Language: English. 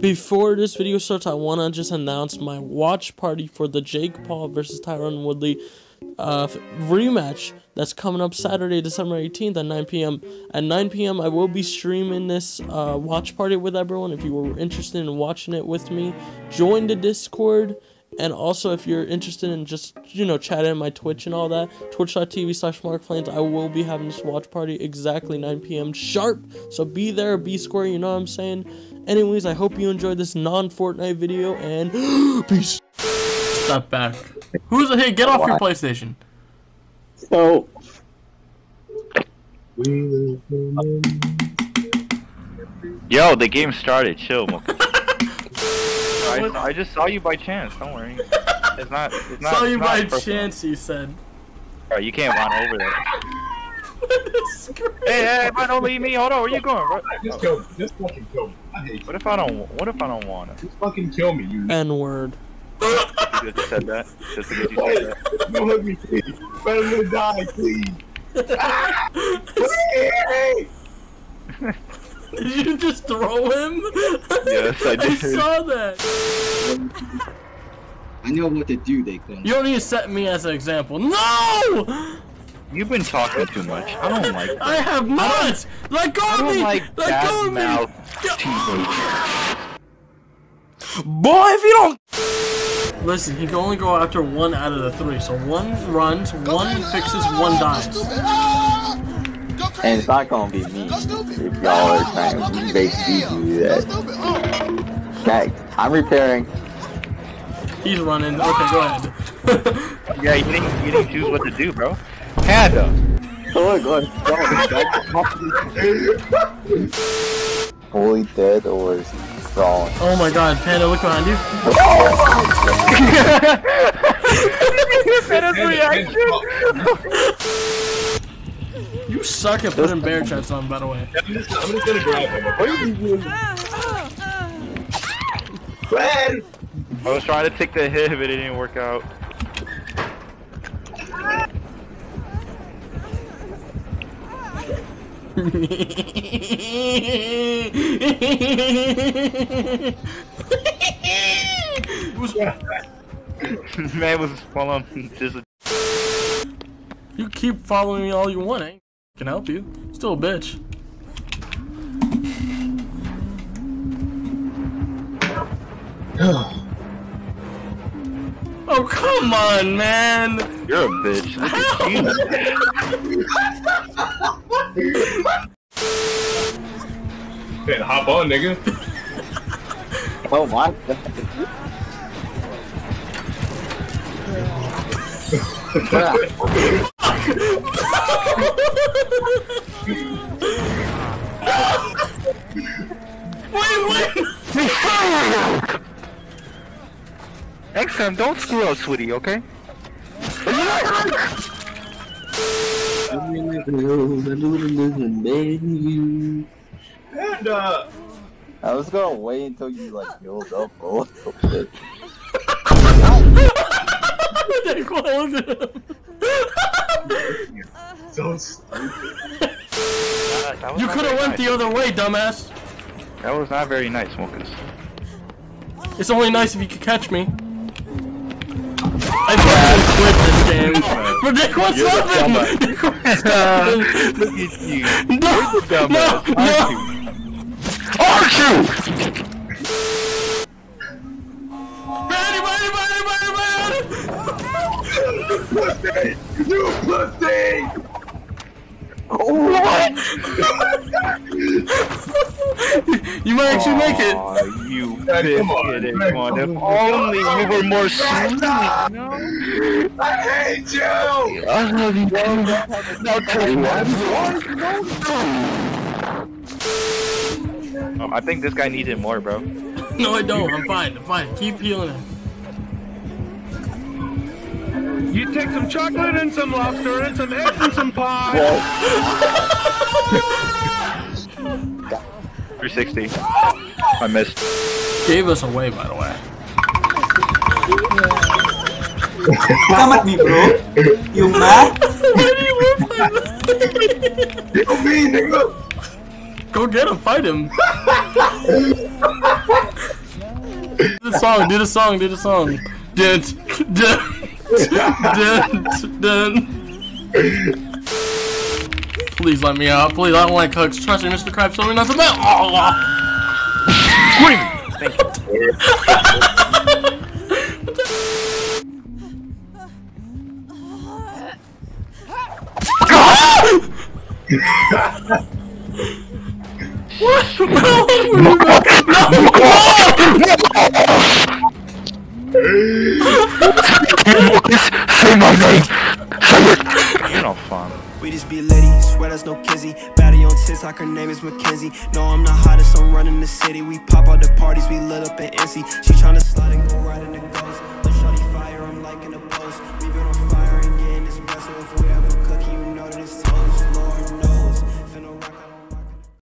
Before this video starts, I want to just announce my watch party for the Jake Paul versus Tyron Woodley uh, rematch that's coming up Saturday, December 18th at 9 p.m. At 9 p.m., I will be streaming this uh, watch party with everyone. If you were interested in watching it with me, join the Discord. And also, if you're interested in just, you know, chatting my Twitch and all that, twitch.tv slash marcflamez, I will be having this watch party exactly 9 p.m. sharp. So be there, be square, you know what I'm saying? Anyways, I hope you enjoyed this non-Fortnite video, and peace. Step back. Who's a hey? Get off your PlayStation. So, Yo, the game started. Chill, Mocha. I, I just saw you by chance. Don't worry. It's not. It's not. Saw you by personal. chance, he said. Alright, you can't run over there. Hey, hey, man, don't leave me. Hold on. Where you going? bro? Just kill me. Just fucking kill me. I hate you. What if I don't? What if I don't want to? Just fucking kill me, you. N-word. You just said that. Just because you said that. Don't hurt me, please. Better than to die, please. Ah! Please! Did you just throw him? Yes, I did. I saw that. I know what to do, they clone. You don't need to set me as an example. No! You've been talking too much. I don't like. That. I have not! Let go I of me! like Let bad go of me! mouth teenagers. Boy, if you don't. Listen, he can only go after one out of the three. So one runs, one fixes, one dies. And it's not gonna be me if y'all are trying to basically do that. Okay, I'm repairing. He's running. Okay, go ahead. Yeah, you didn't. You didn't choose what to do, bro. Panda. Oh go on, go on. Fully dead or is he crawling? oh my god, Panda, look behind you. Panda's reaction. You suck at putting bear traps on, by the way. I'm just, I'm just gonna grab him. Red! I was trying to take the hit, but it didn't work out. Man was following just you keep following me all you want, eh? Can help you. Still a bitch. Oh come on, man! You're a bitch. Look. Man, hop on, nigga. Oh my god. Wait, wait! Next time, um, don't screw up, sweetie. Okay? And, uh, I was gonna wait until you like healed up a little bit. they closed him. so stupid. That, that You could have went nice. the other way, dumbass. That was not very nice, Smokers. It's only nice if you could catch me. I fucking quit this game. But Nick, what's You're the? Nick, what's happening? Look at you. No, You're the dumbass, no, aren't you? Aren't you? Anybody, anybody, anybody, Pussy! You pussy! What? You might actually make it. Aw, you Man, come on, biscuit man, one. come If only you were more sweet. you know? I hate you! I love you too. Now tell me Oh, I think this guy needs it more, bro. No, I don't. I'm fine. I'm fine. Keep healing him. You take some chocolate and some lobster and some eggs and some pie. 360. I missed. Gave us away, by the way. Come at me, bro. You mad? Why do you whip Kill me, nigga! Go get him. Fight him. Do the song, do the song, do the song. Dun, dun, dun, dun. Please let me out. Please, I don't like hooks. Trust me, Mr. Krabs told me not to bet. Oh. Say my name! Say it! You're no fun. We just be litty, swear that's no kizzy. Baddie on TikTok, her name is Mackenzie. No, I'm not hottest, I'm running the city. We pop out the parties, we lit up in NC. She tryna slide and go right in the ghost. Let shawty fire, I'm liking the post. We been on fire and getting this best, so if we're